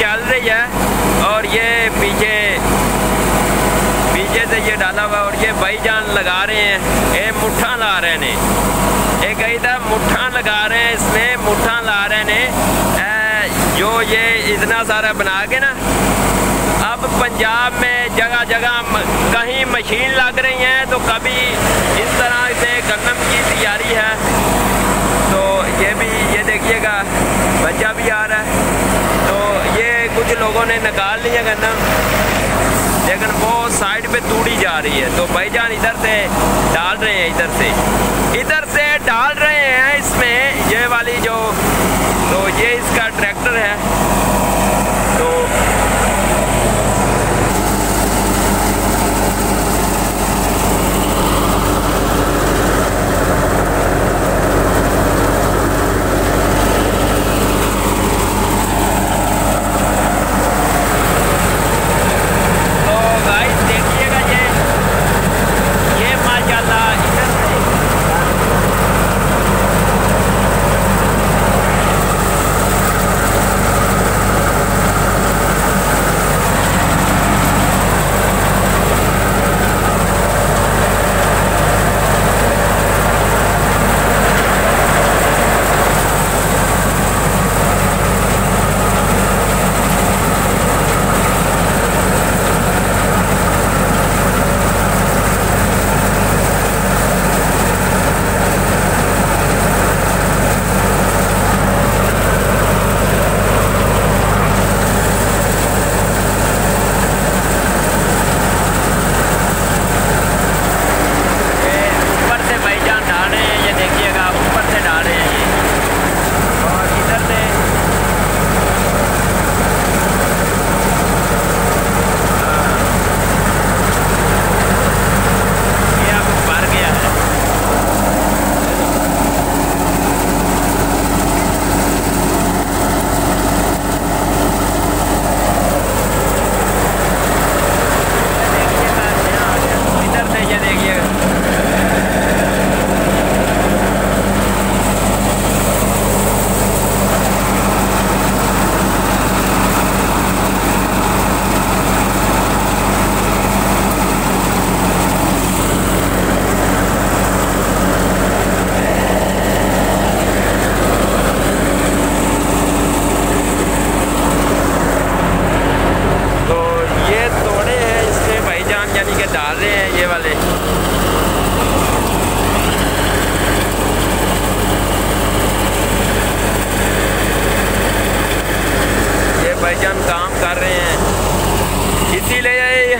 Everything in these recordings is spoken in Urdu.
چل رہی ہے اور یہ پیچھے پیچھے سے یہ ڈالا ہوا اور یہ بھائی جان لگا رہے ہیں۔ یہ مٹھا لا رہے ہیں یہ کئی تھا مٹھا لگا رہے ہیں اس میں مٹھا لا رہے ہیں جو یہ اتنا سارا بنا کے نا، اب پنجاب میں جگہ جگہ کہیں مشین لگ رہی ہیں تو کبھی اس طرح سے گندم کی تیاری ہے۔ تو یہ بھی، یہ دیکھیے گا، بچہ بھی آ رہا ہے۔ لوگوں نے نکال لیا گنا لیکن وہ سائڈ پہ توڑی جا رہی ہے تو بھائی جان ادھر سے ڈال رہے ہیں ادھر سے ادھر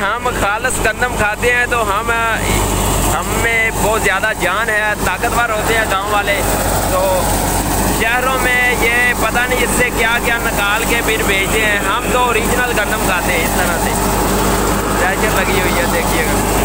ہم خالص گندم کھاتے ہیں تو ہم ہم میں بہت زیادہ جان ہے، طاقتور ہوتے ہیں گاؤں والے۔ تو شہروں میں یہ پتہ نہیں اس سے کیا کیا نکال کے پھر بھیجتے ہیں۔ ہم تو اوریجنل گندم کھاتے ہیں اس طرح سے۔ دہشت لگی ہوئی ہے، دیکھیے۔ گا